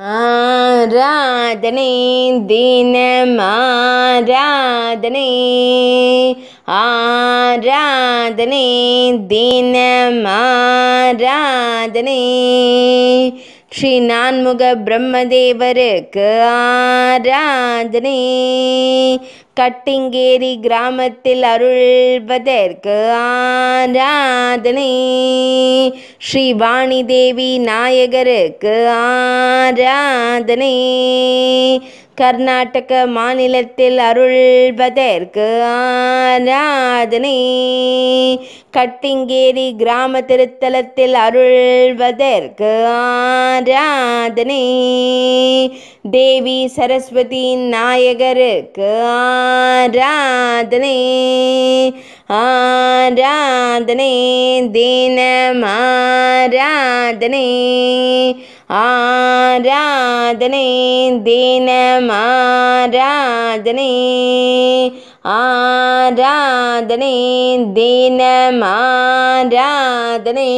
आराधने दीनमाराधने आराधने दीनमाराधने श्री नान्मुख आरा பிரம்மதேவருக்கு கட்டிங்கேரி கிராமத்தில் அருள்வதற்கு ஆராதனை. ஸ்ரீவாணி தேவி நாயகருக்கு ஆராதனை. கர்நாடக மாநிலத்தில் அருள்வதற்கு ஆராதனை. கட்டிங்கேரி கிராம திருத்தலத்தில் அருள்வதற்கு ஆராதனை. தேவி சரஸ்வதியின் நாயகருக்கு ஆராதனை ஆராதனை தினம் ஆராதனை ஆராதனை தினம் ஆராதனை ஆராதனை தினம் ஆராதனை